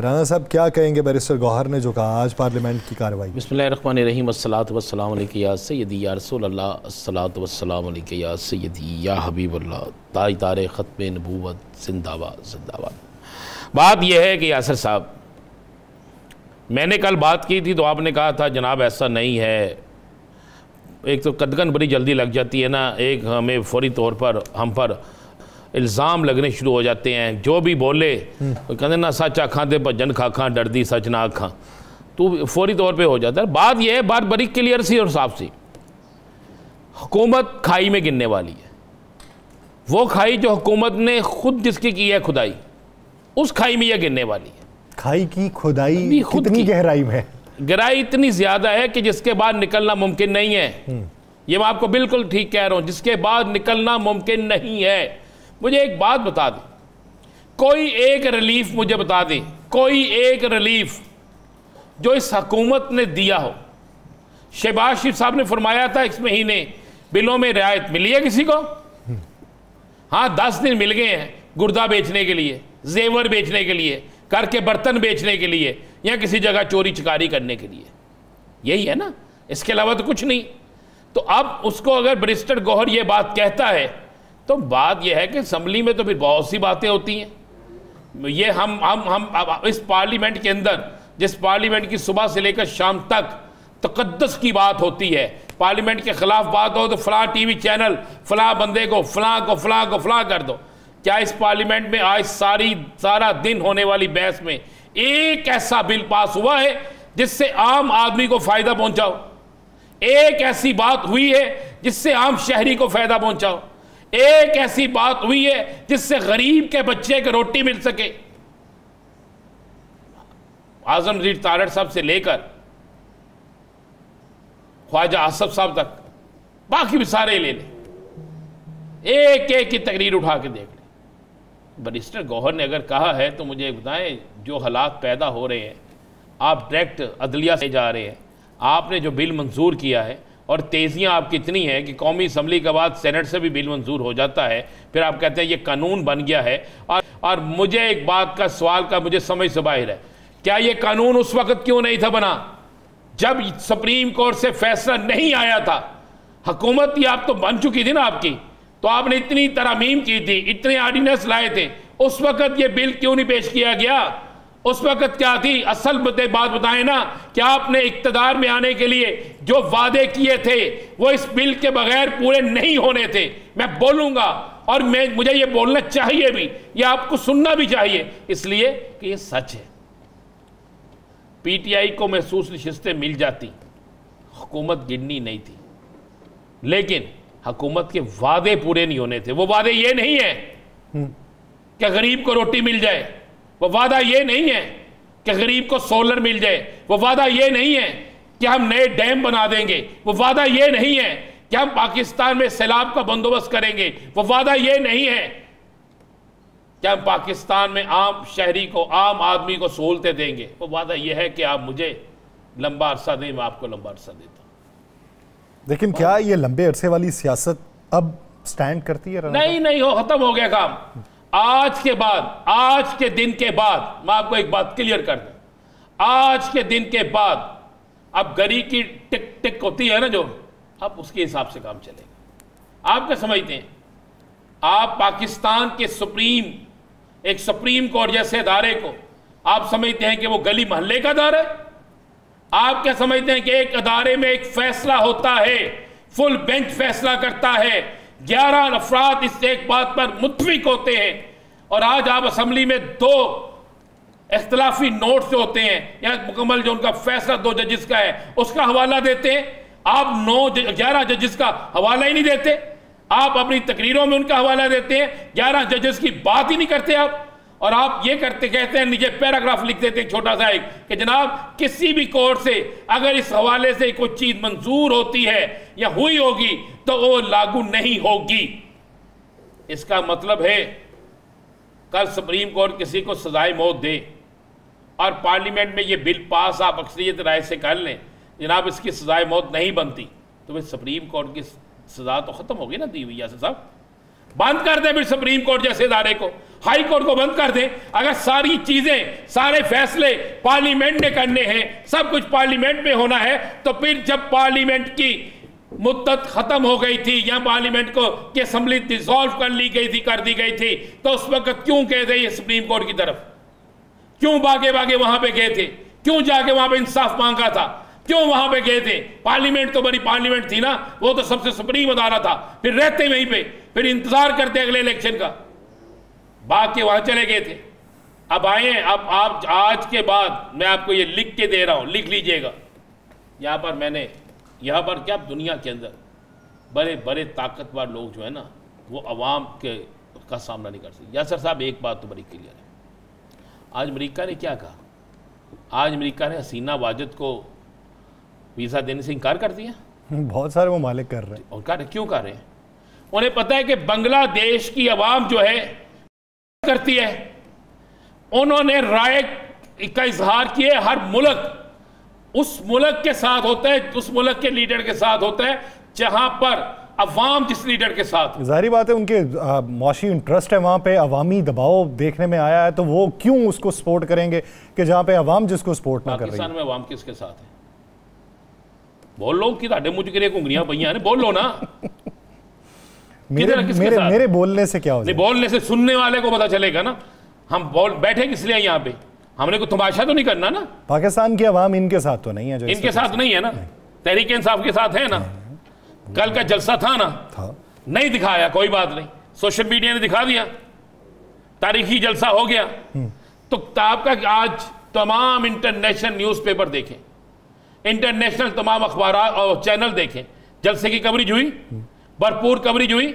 राना साहब, क्या कहेंगे बैरिस्टर गौहर ने जो कहा? आज पार्लियामेंट की कार्रवाई। बसमीम वसलात वसलाम या सैदी या रसूल अल्लाह सलात वसलाम या सैदी या हबीब अल्लाह ताज तार ख़त्म नबूवत, जिंदाबाद जिंदाबाद। बात यह है कि यासर साहब, मैंने कल बात की थी तो आपने कहा था, जनाब ऐसा नहीं है। एक तो कदगन बड़ी जल्दी लग जाती है ना, एक हमें फौरी तौर पर, हम पर इल्ज़ाम लगने शुरू हो जाते हैं। जो भी बोले कहते ना सच आखा तो भजन खाखा डरदी सच ना आखा। तो फौरी तौर पे हो जाता है। बात यह है बात बड़ी क्लियर सी और साफ़ सी। हुकूमत खाई में गिनने वाली है। वो खाई जो हुकूमत ने खुद जिसकी की है खुदाई उस खाई में यह गिनने वाली है। खाई की खुदाई खुद की। गहराई में गहराई इतनी ज़्यादा है कि जिसके बाद निकलना मुमकिन नहीं है। हम्म। ये मैं आपको बिल्कुल ठीक कह रहा हूँ जिसके बाद निकलना मुमकिन नहीं है। मुझे एक बात बता दें। कोई एक रिलीफ मुझे बता दें, कोई एक रिलीफ जो इस हकूमत ने दिया हो। शहबाज शरीफ साहब ने फरमाया था इस महीने बिलों में रियायत मिली है किसी को? हाँ दस दिन मिल गए हैं गुर्दा बेचने के लिए, जेवर बेचने के लिए कर के बर्तन बेचने के लिए, या किसी जगह चोरी चकारी करने के लिए। यही है ना? इसके अलावा तो कुछ नहीं। तो अब उसको अगर बरिस्टर गौहर ये बात कहता है तो बात यह है कि असम्बली में तो फिर बहुत सी बातें होती हैं। ये हम हम हम इस पार्लियामेंट के अंदर, जिस पार्लियामेंट की सुबह से लेकर शाम तक तकदस की बात होती है, पार्लियामेंट के खिलाफ बात हो तो फलां टीवी चैनल, फलां बंदे को, फलां को फलां को, फलां कर दो। क्या इस पार्लियामेंट में आज सारी, सारा दिन होने वाली बहस में एक ऐसा बिल पास हुआ है जिससे आम आदमी को फ़ायदा पहुंचाओ? एक ऐसी बात हुई है जिससे आम शहरी को फ़ायदा पहुंचाओ? एक ऐसी बात हुई है जिससे गरीब के बच्चे को रोटी मिल सके। आज़म रीड तारड़ साहब से लेकर ख्वाजा आसफ साहब तक, बाकी भी सारे ले लें। एक एक की तकरीर उठा के देख लें। बरिस्टर गौहर ने अगर कहा है तो मुझे बताएँ, जो हालात पैदा हो रहे हैं, आप डायरेक्ट अदलिया से जा रहे हैं। आपने जो बिल मंजूर किया है और तेज़ियाँ आपकी इतनी हैं कि कौमी असम्बली के बाद सेनेट से भी बिल मंजूर हो जाता है। फिर आप कहते हैं, ये कानून बन गया है। और और मुझे एक बात का, सवाल का मुझे समझ से बाहर है। क्या ये कानून उस वक्त क्यों नहीं था बना? जब सुप्रीम कोर्ट से फैसला नहीं आया था, हकूमत ही आप तो बन चुकी थी ना आपकी। तो आपने इतनी तरमीम की थी, इतने ऑर्डिनेंस लाए थे। उस वक्त ये बिल क्यों नहीं पेश किया गया? उस वक्त क्या थी? असल बात बताएँ ना कि आपने इकतदार में आने के लिए जो वादे किए थे वो इस बिल के बगैर पूरे नहीं होने थे। मैं बोलूँगा और मैं मुझे ये बोलना चाहिए भी ये आपको सुनना भी चाहिए। इसलिए कि ये सच है। पीटीआई को महसूस नशस्तें मिल जाती हुकूमत गिननी नहीं थी। लेकिन हुकूमत के वादे पूरे नहीं होने थे। वो वादे ये नहीं है हम्म। कि गरीब को रोटी मिल जाए वो वादा ये नहीं है कि गरीब को सोलर मिल जाए। वो वादा ये नहीं है कि हम नए डैम बना देंगे। वो वादा ये नहीं है कि हम पाकिस्तान में सैलाब का बंदोबस्त करेंगे। वो वादा ये नहीं है कि हम पाकिस्तान में आम शहरी को आम आदमी को सहूलतें देंगे। वो वादा यह है कि आप मुझे लंबा अरसा दें मैं आपको लंबा अरसा देता हूँ। लेकिन क्या ये लंबे अरसे वाली सियासत अब स्टैंड करती है नहीं नहीं हो खत्म हो गया काम। आज के बाद, आज के दिन के बाद, मैं आपको एक बात क्लियर कर दूँ। आज के दिन के बाद, अब गरी की टिक टिक होती है ना जो, अब उसके हिसाब से काम चलेगा। आप क्या समझते हैं? आप पाकिस्तान के सुप्रीम, एक सुप्रीम कोर्ट जैसे अदारे को, आप समझते हैं कि वो गली मोहल्ले का अदारा है? आप क्या समझते हैं कि एक अदारे में एक फैसला होता है, फुल बेंच फैसला करता है ग्यारह अफराद इस एक बात पर मुतफिक होते हैं। और आज आप असम्बली में दो इख्तलाफी नोट जो होते हैं, या मुकम्मल जो उनका फैसला दो जजिस का है, उसका हवाला देते हैं। आप नौ ग्यारह जजिस का हवाला ही नहीं देते। आप अपनी तकरीरों में उनका हवाला देते हैं। ग्यारह जजेस की बात ही नहीं करते आप। और आप ये करते, कहते हैं, नीचे पैराग्राफ लिख देते हैं, छोटा सा एक, कि जनाब, किसी भी कोर्ट से अगर इस हवाले से कोई चीज़ मंजूर होती है, या हुई होगी तो वो लागू नहीं होगी। इसका मतलब है, कल सुप्रीम कोर्ट किसी को सजाए मौत दे और पार्लियामेंट में ये बिल पास आप अक्सरियत राय से कर लें। जनाब, इसकी सजाए मौत नहीं बनती। तो फिर सुप्रीम कोर्ट की सजा तो ख़त्म होगी ना, दी हुई साहब। बंद कर दे फिर सुप्रीम कोर्ट जैसे इदारे को। हाई कोर्ट को बंद कर दें। अगर सारी चीज़ें, सारे फैसले पार्लियामेंट ने करने हैं, सब कुछ पार्लियामेंट में होना है तो फिर जब पार्लियामेंट की मुद्दत खत्म हो गई थी, या पार्लियामेंट को की असेंबली डिसॉल्व कर ली गई थी, कर दी गई थी तो उस वक्त क्यों कहते ये सुप्रीम कोर्ट की तरफ़? क्यों भागे भागे वहाँ पे गए थे? क्यों जाके वहाँ पे इंसाफ मांगा था? क्यों वहाँ पे गए थे? पार्लियामेंट तो बड़ी पार्लियामेंट थी ना, वो तो सबसे सुप्रीम अदालत था। फिर रहते वहीं पे, फिर इंतज़ार करते अगले इलेक्शन का। भाग के वहाँ चले गए थे। अब आए अब आप, आज के बाद मैं आपको ये लिख के दे रहा हूँ, लिख लीजिएगा। यहाँ पर मैंने यहाँ पर क्या दुनिया के अंदर बड़े बड़े ताकतवर लोग जो है ना वो अवाम के का सामना नहीं कर सकते। यासर साहब एक बात तो बड़ी क्लियर है। आज अमेरिका ने क्या कहा? आज अमेरिका ने हसीना वाजिद को वीज़ा देने से इनकार कर दिया। बहुत सारे ममालिक कर रहे हैं। और कर क्यों कर रहे हैं? उन्हें पता है कि बांग्लादेश की आवाम जो है करती है। उन्होंने राय का इजहार किए हर मुल्क उस मुल्क के साथ होता है उस मुल्क के लीडर के साथ होता है जहां पर अवाम जिस लीडर के साथ जाहिर बात है उनके मौशी इंटरेस्ट है वहां पे अवामी दबाव देखने में आया है तो वो क्यों उसको सपोर्ट करेंगे कि जहां पे अवाम जिसको सपोर्ट ना कर रही पाकिस्तान में अवाम किसके साथ है बोल लो कि ਤੁਹਾਡੇ मुझ के घुंगरियां पईयां ने बोल लो ना मेरे मेरे मेरे बोलने से क्या हो नहीं बोलने से सुनने वाले को पता चलेगा ना हम बोल बैठे किस लिए यहाँ पे हमने को तमाशा तो नहीं करना ना। पाकिस्तान की आवाम इनके साथ तो नहीं है जो इनके साथ नहीं है ना। तहरीक इंसाफ के साथ है ना। कल का जलसा था ना। था। नहीं दिखाया कोई बात नहीं। सोशल मीडिया ने दिखा दिया। तारीखी जलसा हो गया। हम्म। तो आपका आज तमाम इंटरनेशनल न्यूज़पेपर देखें। इंटरनेशनल तमाम अखबार और चैनल देखें। जलसे की कवरेज हुई। भरपूर कवरेज हुई।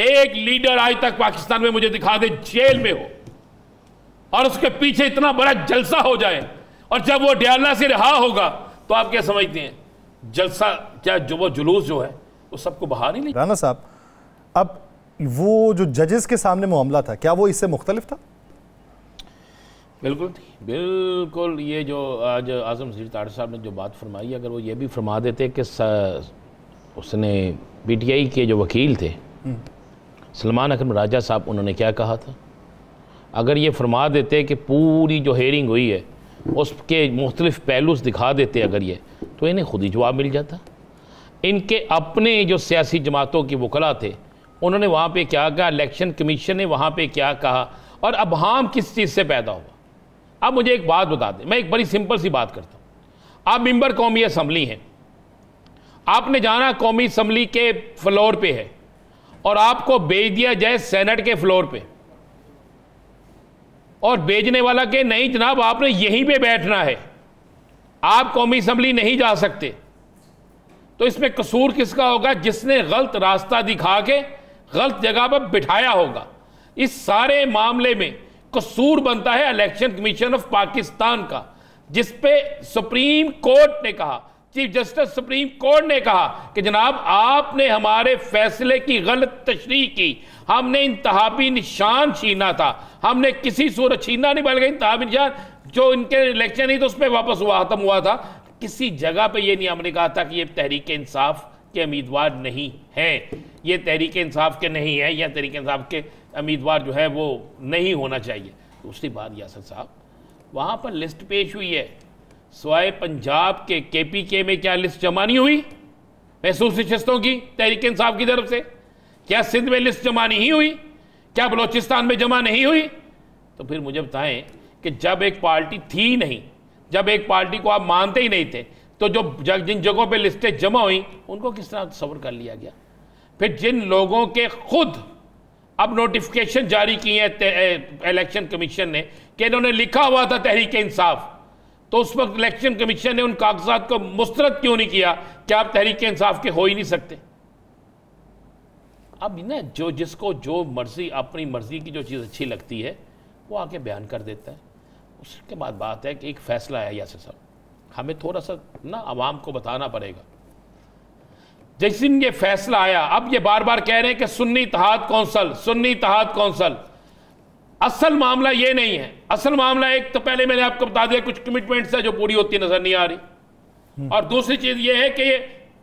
एक लीडर आज तक पाकिस्तान में मुझे दिखा दे जेल में हो। और उसके पीछे इतना बड़ा जलसा हो जाए और जब वो डयाला से रहा होगा तो आप क्या समझते हैं? जलसा क्या जो वो जुलूस जो है वो सबको बहा नहीं राना साहब अब वो जो जजेस के सामने मामला था क्या वो इससे मुख्तलिफ़ था? बिल्कुल बिल्कुल ये जो आज आज़म वज़ीर तार साहब ने जो बात फरमाई अगर वो ये भी फरमा देते कि उसने पीटीआई के जो वकील थे सलमान अकरम राजा साहब उन्होंने क्या कहा था? अगर ये फरमा देते कि पूरी जो हेयरिंग हुई है, उसके मुख्तलिफ़ पहलूस दिखा देते अगर ये तो इन्हें खुद ही जवाब मिल जाता। इनके अपने जो सियासी जमातों के वकला थे, उन्होंने वहाँ पे क्या कहा, इलेक्शन कमीशन ने वहाँ पे क्या कहा, और अब हम किस चीज़ से पैदा हुआ? अब मुझे एक बात बता दें, मैं एक बड़ी सिंपल सी बात करता हूँ। आप मेंबर कौमी असम्बली हैं। आपने जाना कौमी असम्बली के फ्लोर पे है, और आपको भेज दिया जाए सेनेट के फ्लोर पे। और भेजने वाला के नहीं जनाब, आपने यहीं पे बैठना है। आप कौमी असम्बली नहीं जा सकते। तो इसमें कसूर किसका होगा? जिसने गलत रास्ता दिखा के गलत जगह पर बिठाया होगा। इस सारे मामले में कसूर बनता है इलेक्शन कमीशन ऑफ़ पाकिस्तान का जिस पे सुप्रीम कोर्ट ने कहा चीफ जस्टिस सुप्रीम कोर्ट ने कहा कि जनाब, आपने हमारे फैसले की गलत तशरी की। हमने इंतहाबी निशान छीना था। हमने किसी सूरत छीना नहीं, बल्कि इंतहाबी निशान, जो इनके इलेक्शन ही तो उस पर वापस हुआ, खत्म हुआ था। किसी जगह पे ये नहीं, हमने कहा था कि ये तहरीक इंसाफ के उम्मीदवार नहीं है। ये तहरीक इंसाफ के नहीं है, या तहरीक इंसाफ के उम्मीदवार जो है वो नहीं होना चाहिए। दूसरी बात, यासर साहब, वहाँ पर लिस्ट पेश हुई है। स्वाय पंजाब के के पी के में क्या लिस्ट जमा नहीं हुई? महसूस शिस्तों की तहरीक इंसाफ की तरफ़ से? क्या सिंध में लिस्ट जमा नहीं हुई? क्या बलोचिस्तान में जमा नहीं हुई? तो फिर मुझे बताएँ कि जब एक पार्टी थी नहीं जब एक पार्टी को आप मानते ही नहीं थे तो जो जग, जिन जगहों पे लिस्टें जमा हुई उनको किस तरह सबर कर लिया गया? फिर जिन लोगों के खुद अब नोटिफिकेशन जारी की हैं इलेक्शन कमीशन ने कि इन्होंने लिखा हुआ था तहरीक इंसाफ तो उस वक्त इलेक्शन कमीशन ने उन कागजात को मुस्तरद क्यों नहीं किया? कि आप तहरीक इंसाफ के हो ही नहीं सकते? अब ना, जो जिसको जो मर्ज़ी, अपनी मर्ज़ी की जो चीज़ अच्छी लगती है, वो आके बयान कर देता है। उसके बाद बात है कि एक फैसला आया यासर साहब। हमें थोड़ा सा ना आवाम को बताना पड़ेगा। जिस दिन ये फैसला आया, अब ये बार बार कह रहे हैं कि सुन्नी तहाद कौंसल, सुन्नी तहाद कौंसल। असल मामला ये नहीं है। असल मामला एक तो पहले मैंने आपको बता दिया कुछ कमिटमेंट्स है जो पूरी होती नज़र नहीं आ रही। और दूसरी चीज़ ये है कि ये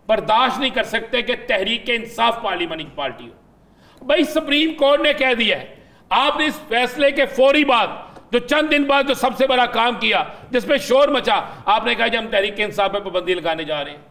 बर्दाश्त नहीं कर सकते कि तहरीक इंसाफ पार्लियामानी पार्टी हो। भाई सुप्रीम कोर्ट ने कह दिया है आपने इस फैसले के फौरी बाद जो चंद दिन बाद जो सबसे बड़ा काम किया जिसमें शोर मचा आपने कहा कि हम तहरीक इंसाफ पर पाबंदी लगाने जा रहे हैं।